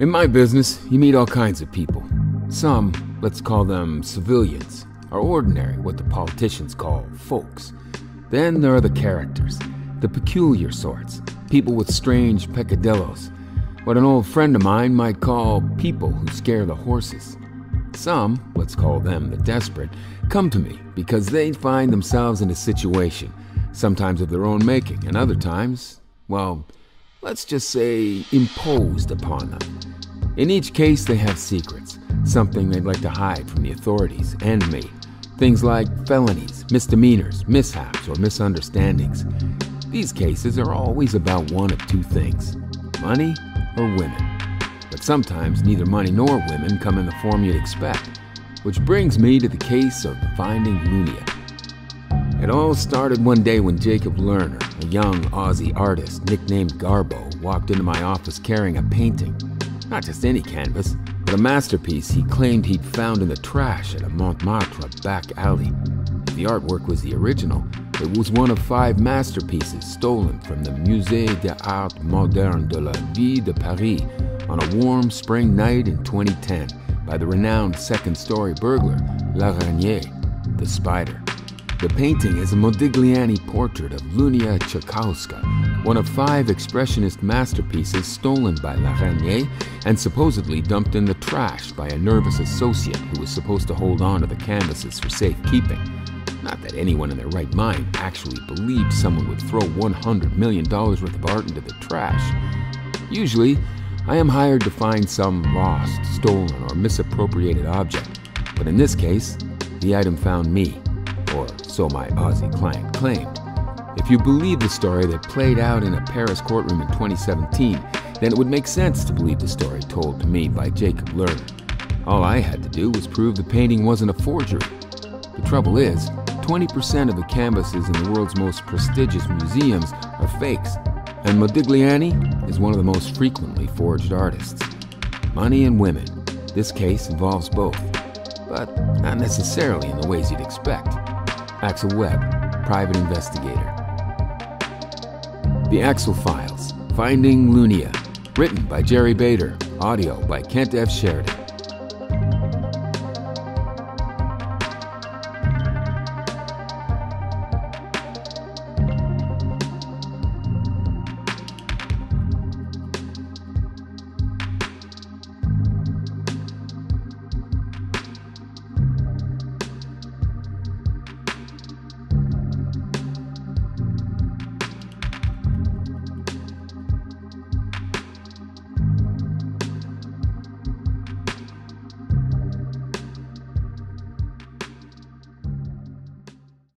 In my business, you meet all kinds of people. Some, let's call them civilians, are ordinary, what the politicians call folks. Then there are the characters, the peculiar sorts, people with strange peccadillos, what an old friend of mine might call people who scare the horses. Some, let's call them the desperate, come to me because they find themselves in a situation, sometimes of their own making, and other times, well, let's just say imposed upon them. In each case, they have secrets, something they'd like to hide from the authorities and me. Things like felonies, misdemeanors, mishaps, or misunderstandings. These cases are always about one of two things money or women. But sometimes neither money nor women come in the form you'd expect. Which brings me to the case of finding Lunia. It all started one day when Jacob Lerner, a young Aussie artist nicknamed Garbo, walked into my office carrying a painting. Not just any canvas, but a masterpiece he claimed he'd found in the trash at a Montmartre back alley. If the artwork was the original, it was one of five masterpieces stolen from the Musée des Arts Modernes de la Ville de Paris on a warm spring night in 2010 by the renowned second story burglar, L'Araignée, the spider. The painting is a Modigliani portrait of Lunia Czechowska, one of five expressionist masterpieces stolen by L'Araignée and supposedly dumped in the trash by a nervous associate who was supposed to hold on to the canvases for safekeeping. Not that anyone in their right mind actually believed someone would throw $100 million worth of art into the trash. Usually, I am hired to find some lost, stolen, or misappropriated object, but in this case, the item found me, or so my Aussie client claimed. If you believe the story that played out in a Paris courtroom in 2017, then it would make sense to believe the story told to me by Jacob Lerner. All I had to do was prove the painting wasn't a forgery. The trouble is, 20% of the canvases in the world's most prestigious museums are fakes, and Modigliani is one of the most frequently forged artists. Money and women. This case involves both, but not necessarily in the ways you'd expect. Axel Webb, private investigator. The Axel Files Finding Lunia. Written by Jerry Bader. Audio by Kent F. Sheridan.